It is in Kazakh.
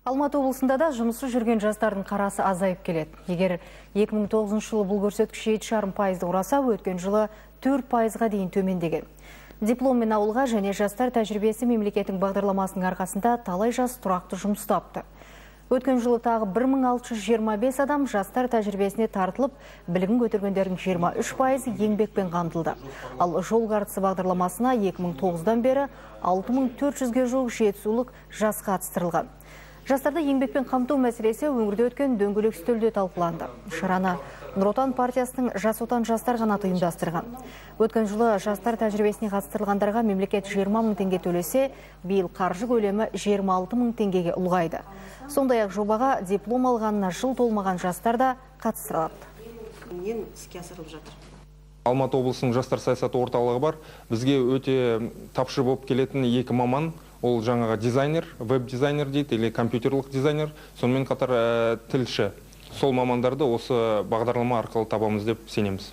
Алматы облысында да жұмысы жүрген жастардың қарасы азайып келеді. Егер 2009 жылы бұл көрсеткіш 7,5 пайызды құраса, өткен жылы 4 пайызға дейін төмендеген. Дипломмен ауылға және жастар тәжірибесі мемлекеттің бағдарламасының арқасында талай жас тұрақты жұмыс тапты. Өткен жылы тағы 1625 адам жастар тәжірибесіне тартылып, білігін көтергендердің 23 пайызы еңбекпен қамтылды. Ал жол картасы бағдарламасына 2009-дан бері 6400-ге жуық жетісулық жас қатыстырылған. Жастарды еңбекпен қамту мәселесі өңірде өткен дөңгелек үстелде талқыланды. Шараны Нұр Отан партиясының Жас Отан жастар қанаты ұйымдастырған. Өткен жылы жастар тәжірибесіне қатыстырылғандарға мемлекет 20 мың теңге төлесе, биыл қаржы көлемі 26 мың теңгеге ұлғайды. Сондай-ақ жобаға диплом алғанына жыл толмаған жастар да қатыстырылады. Мен іске асырылып жатыр. Алматы облысының жастар саясаты орталығы бар. Бізге өте тапшы болып келетін екі маман ол жаңағы дизайнер веб-дизайнер дейді или компьютерлік дизайнер. Сонымен қатар тілші. Сол мамандарды осы бағдарлама арқылы табамыз деп сенеміз.